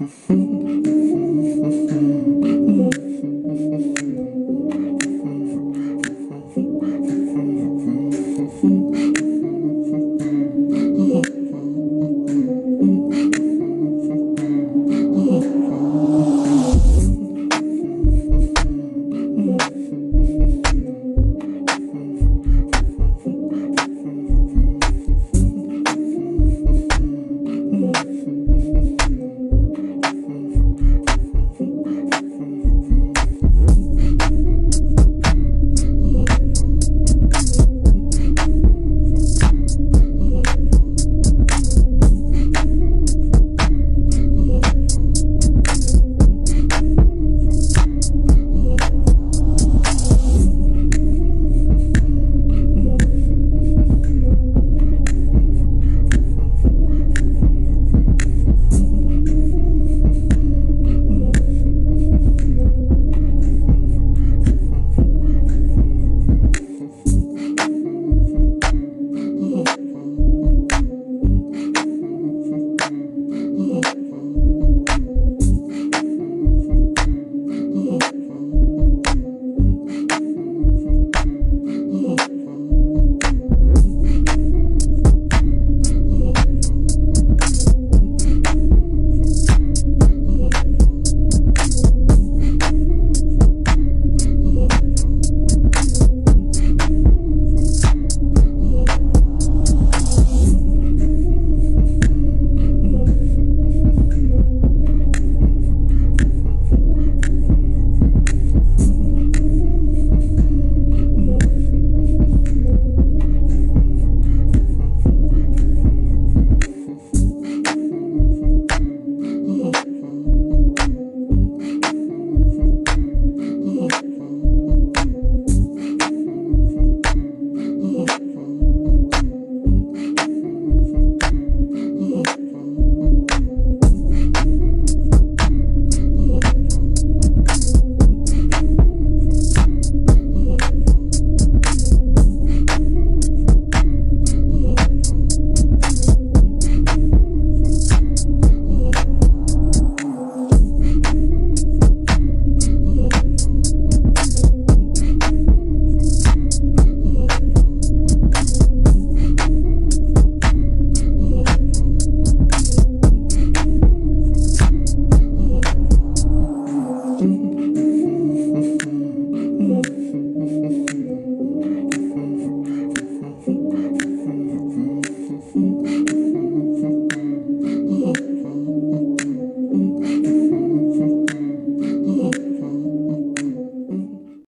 Mm-hmm.